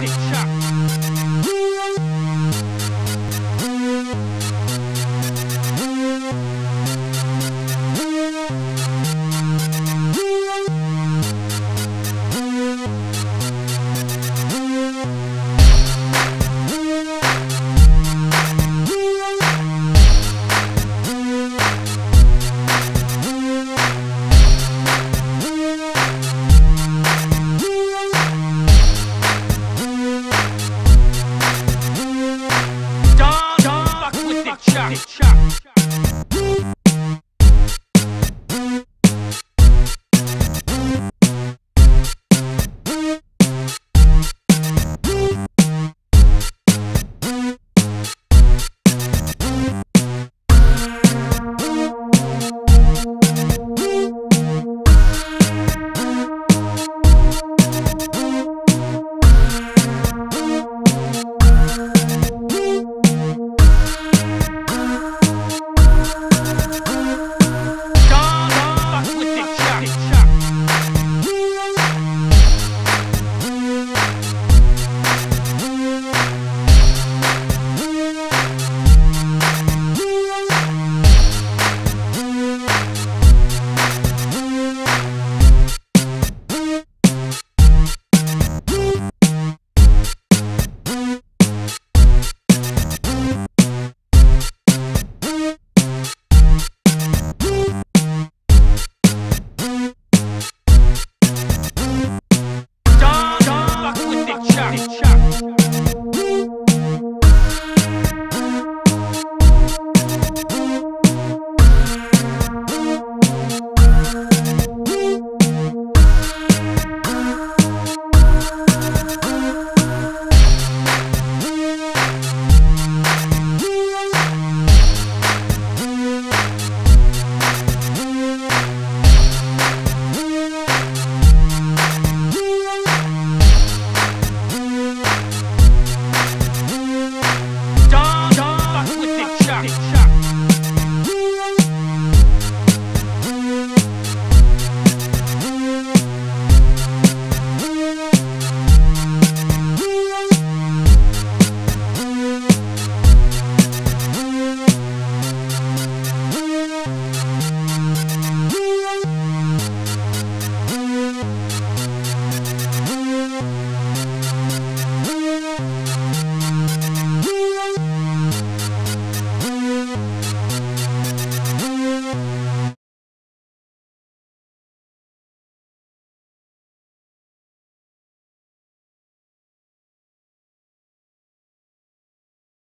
Don't, with the